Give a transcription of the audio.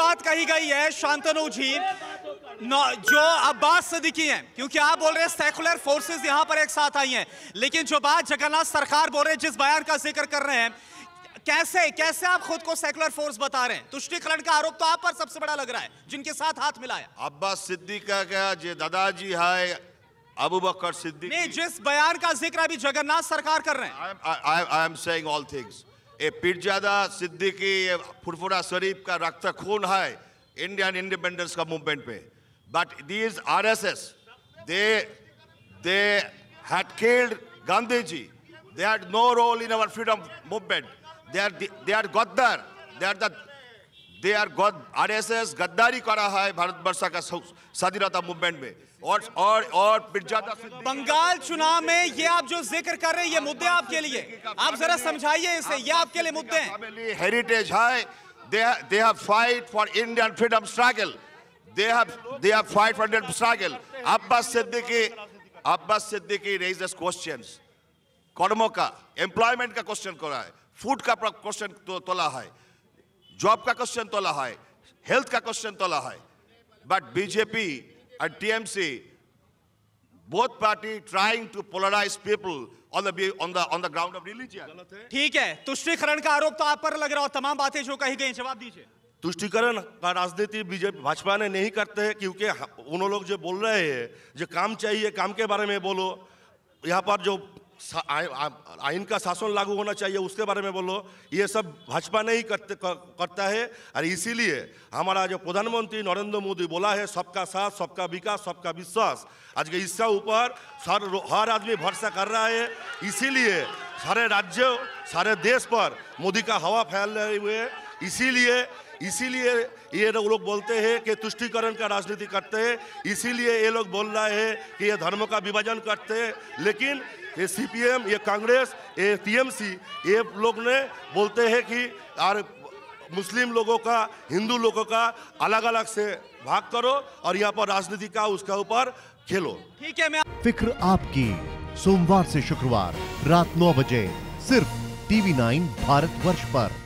बात कही गई है शांतनु जी। जो अब्बास सिद्दीकी हैं क्योंकि आप बोल रहे हैं सेकुलर फोर्सेस यहाँ पर एक साथ आई हैं लेकिन जो बात जगन्नाथ सरकार बोल रहे हैं जिस बयान का ज़िक्र कर रहे हैं कैसे कैसे आप खुद को सेकुलर फोर्स बता रहे हैं? तुष्टिकरण का आरोप तो आप पर सबसे बड़ा लग रहा है जिनके साथ हाथ मिलाया अब्बास सिद्दीका का जो दादाजी है अबू बकर सिद्दीकी। नहीं जिस बयान का ज़िक्र अभी जगन्नाथ सरकार कर रहे हैं। I am, I, I am ये पीरजादा सिद्दीकी ये फुरफुरा शरीफ का रक्त खून है इंडियन इंडिपेंडेंस का मूवमेंट पे। But these R S S they they had killed Gandhi ji they had no role in our freedom movement they are they are गद्दार they are the they are R S S गद्दारी करा है भारतवर्ष का स्वाधीनता movement में। और और और बंगाल चुनाव में ये आप जो ज़िक्र कर रहे हैं ये मुद्दे आपके लिए। आप जरा समझाइए इसे ये आपके लिए मुद्दे हैं। हेरिटेज है। They have fight for Indian freedom struggle they have they have fight for Indian struggle Abbas Siddiqui Abbas Siddiqui raise question कर्मों का एम्प्लॉयमेंट का क्वेश्चन करा है। फ़ूड का क्वेश्चन तो- तोला है। जॉब का क्वेश्चन तोला है हेल्थ का क्वेश्चन तोला है but BJP and TMC both party trying to polarize people on the on the on the ground of religion. ठीक है तुष्टिकरण का आरोप तो आप पर लग रहा हो तमाम बातें जो कही गई जवाब दीजिए। तुष्टिकरण का राजनीति बीजेपी भाजपा ने नहीं करते हैं क्योंकि उन लोग जो बोल रहे हैं जो काम चाहिए काम के बारे में बोलो। यहाँ पर जो आइन का शासन लागू होना चाहिए, उसके बारे में बोलो। ये सब भाजपा नहीं करते करता है, और इसीलिए हमारा जो प्रधानमंत्री नरेंद्र मोदी बोला है, सबका साथ, सबका विकास, सबका विश्वास। आज के इसका ऊपर सर, हर आदमी भरोसा कर रहा है, इसीलिए सारे राज्य, सारे देश पर मोदी का हवा फैल रहे हुए इसीलिए इसीलिए ये लोग लोग बोलते हैं कि तुष्टिकरण का राजनीति करते हैं। इसीलिए ये लोग बोल रहे हैं कि ये धर्म का विभाजन करते हैं। लेकिन ये सीपीएम ये कांग्रेस ये टीएमसी ये लोग ने बोलते हैं कि यार मुस्लिम लोगों का हिंदू लोगों का अलग अलग से भाग करो और यहाँ पर राजनीति का उसका ऊपर खेलो। ठीक है मैं फ़िक्र आपकी। सोमवार से शुक्रवार रात नौ बजे सिर्फ़ टीवी नाइन भारत वर्ष पर।